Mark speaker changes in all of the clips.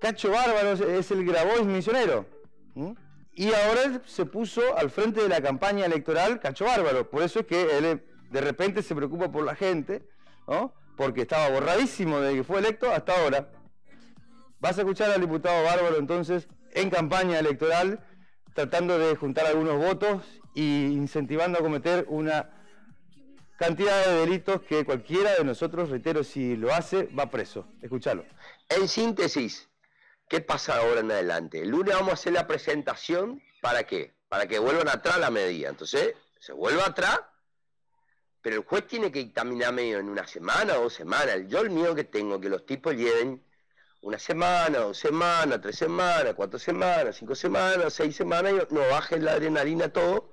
Speaker 1: Cacho Bárbaro es el Grabois misionero. Y ahora se puso al frente de la campaña electoral Cacho Bárbaro. Por eso es que él eh, de repente se preocupa por la gente, ¿no? porque estaba borradísimo de que fue electo hasta ahora. Vas a escuchar al diputado Bárbaro entonces en campaña electoral tratando de juntar algunos votos e incentivando a cometer una cantidad de delitos que cualquiera de nosotros, reitero, si lo hace, va preso. Escúchalo.
Speaker 2: En síntesis, ¿qué pasa ahora en adelante? El lunes vamos a hacer la presentación, ¿para qué? Para que vuelvan atrás la medida. Entonces, se vuelve atrás, pero el juez tiene que dictaminarme en una semana o dos semanas. Yo el miedo que tengo que los tipos lleven una semana, dos semanas, tres semanas, cuatro semanas, cinco semanas, seis semanas, y no bajen la adrenalina todo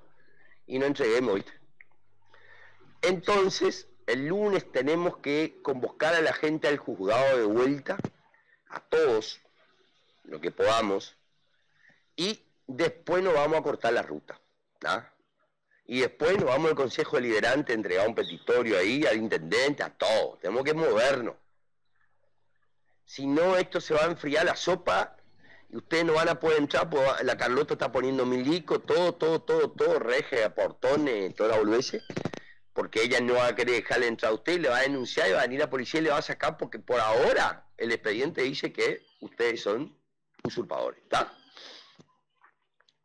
Speaker 2: y no entreguemos, ¿viste? Entonces, el lunes tenemos que convocar a la gente al juzgado de vuelta, a todos, lo que podamos, y después nos vamos a cortar la ruta. Y después nos vamos al Consejo Deliberante, entregar un petitorio ahí al intendente, a todos. Tenemos que movernos. Si no, esto se va a enfriar la sopa y ustedes no van a poder entrar, porque la Carlota está poniendo milico, todo, todo, todo, todo, reje, portones, toda la boludez porque ella no va a querer dejarle entrar a usted, le va a denunciar y va a venir la policía y le va a sacar porque por ahora el expediente dice que ustedes son usurpadores. ¿está?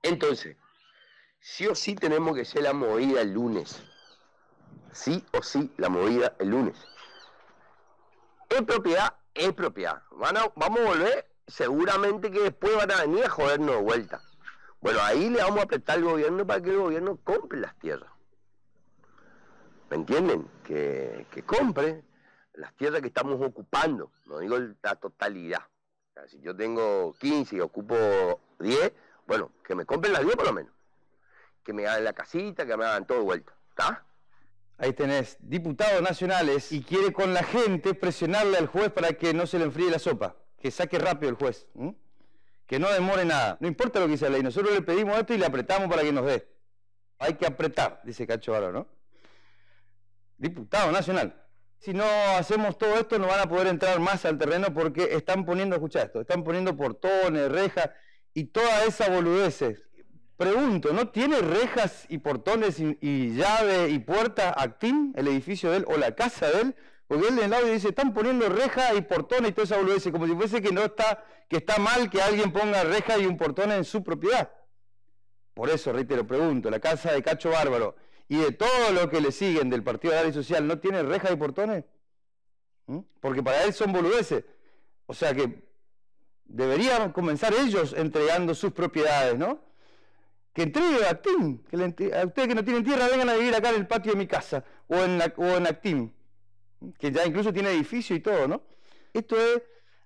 Speaker 2: Entonces, sí o sí tenemos que hacer la movida el lunes. Sí o sí la movida el lunes. Es propiedad, es propiedad. vamos a volver, seguramente que después van a venir a jodernos de vuelta. Bueno, ahí le vamos a apretar al gobierno para que el gobierno compre las tierras. ¿Me entienden? Que, compre las tierras que estamos ocupando, no digo la totalidad. Si yo tengo 15 y ocupo 10, bueno, que me compren las 10 por lo menos. Que me hagan la casita, que me hagan todo de vuelta. ¿Está?
Speaker 1: Ahí tenés diputados nacionales y quiere con la gente presionarle al juez para que no se le enfríe la sopa, que saque rápido el juez, que no demore nada. No importa lo que dice la ley, nosotros le pedimos esto y le apretamos para que nos dé. Hay que apretar, dice Cacho Varo, ¿no? diputado nacional. Si no hacemos todo esto, no van a poder entrar más al terreno porque están poniendo, escucha esto, están poniendo portones, rejas y toda esa boludeces. Pregunto, ¿no tiene rejas y portones y, llave y puerta Actim, el edificio de él o la casa de él? Porque él en el dice, están poniendo rejas y portones y toda esa boludeces, como si fuese que no está, que está mal que alguien ponga reja y un portón en su propiedad. Por eso, reitero, pregunto, la casa de Cacho Bárbaro y de todo lo que le siguen del Partido Agrario Social no tiene rejas y portones? ¿Mm? Porque para él son boludeces. O sea que deberían comenzar ellos entregando sus propiedades, ¿no? Que entregue a Actim, que a ustedes que no tienen tierra vengan a vivir acá en el patio de mi casa o en, o en Actim, que ya incluso tiene edificio y todo, ¿no? Esto es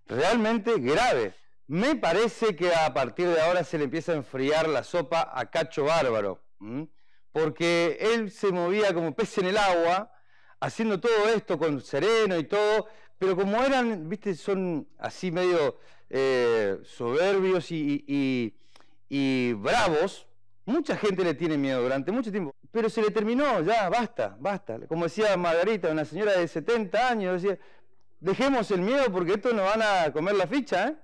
Speaker 1: realmente grave. Me parece que a partir de ahora se le empieza a enfriar la sopa a Cacho Bárbaro porque él se movía como pez en el agua, haciendo todo esto con sereno y todo, pero como eran, viste, son así medio eh, soberbios y, bravos, mucha gente le tiene miedo durante mucho tiempo, pero se le terminó, ya, basta, basta. Como decía Margarita, una señora de 70 años, decía, dejemos el miedo porque esto nos van a comer la ficha, ¿eh?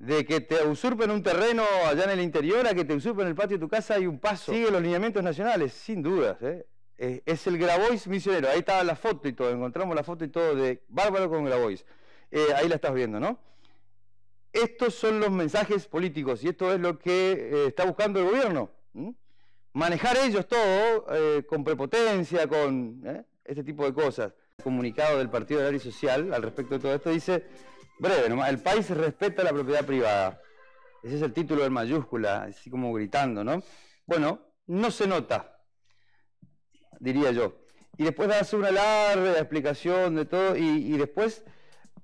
Speaker 1: De que te usurpen un terreno allá en el interior a que te usurpen el patio de tu casa hay un paso. Sigue los lineamientos nacionales, sin dudas. ¿eh? Es el Grabois misionero. Ahí está la foto y todo. Encontramos la foto y todo de Bárbaro con Grabois. Eh, ahí la estás viendo, ¿no? Estos son los mensajes políticos y esto es lo que eh, está buscando el gobierno. Manejar ellos todo con prepotencia, con este tipo de cosas. Comunicado del Partido Agrario Social al respecto de todo esto dice Breve, nomás. El país respeta la propiedad privada. Ese es el título en mayúscula, así como gritando, ¿no? Bueno, no se nota, diría yo. Y después das una larga explicación de todo y, después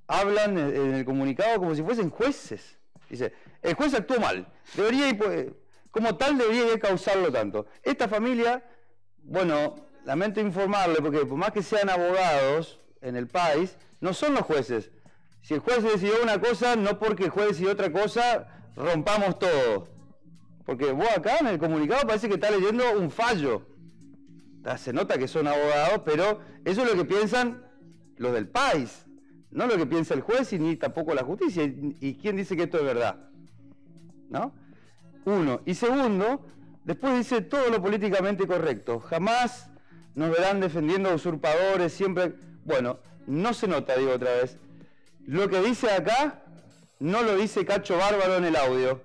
Speaker 1: hablan en el comunicado como si fuesen jueces. Dice, el juez actuó mal, debería, como tal debería causarlo tanto. Esta familia, bueno, lamento informarle, porque por más que sean abogados en el país, no son los jueces, si el juez decidió una cosa, no porque el juez decidió otra cosa, rompamos todo. Porque vos acá en el comunicado parece que está leyendo un fallo. Se nota que son abogados, pero eso es lo que piensan los del país. no lo que piensa el juez y ni tampoco la justicia. ¿Y quién dice que esto es verdad? ¿No? Uno. Y segundo, después dice todo lo políticamente correcto. Jamás nos verán defendiendo usurpadores, siempre... Bueno, no se nota, digo otra vez. Lo que dice acá no lo dice Cacho Bárbaro en el audio.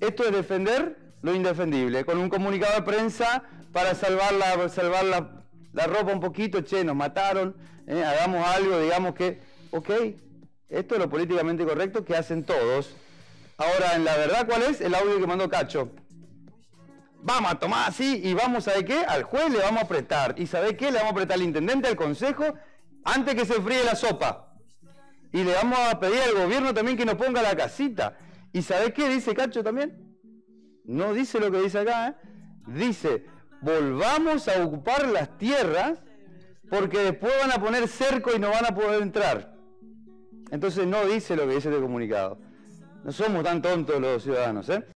Speaker 1: Esto es defender lo indefendible, con un comunicado de prensa para salvar la, salvar la, ropa un poquito, che, nos mataron, eh, hagamos algo, digamos que, ok, esto es lo políticamente correcto que hacen todos. Ahora, en la verdad, ¿cuál es? El audio que mandó Cacho. Vamos a tomar así y vamos a ver qué, al juez le vamos a apretar. ¿Y sabe qué? Le vamos a apretar al intendente, al consejo, antes que se fríe la sopa. Y le vamos a pedir al gobierno también que nos ponga la casita. ¿Y sabe qué dice Cacho también? No dice lo que dice acá, ¿eh? Dice, volvamos a ocupar las tierras porque después van a poner cerco y no van a poder entrar. Entonces no dice lo que dice este comunicado. No somos tan tontos los ciudadanos, ¿eh?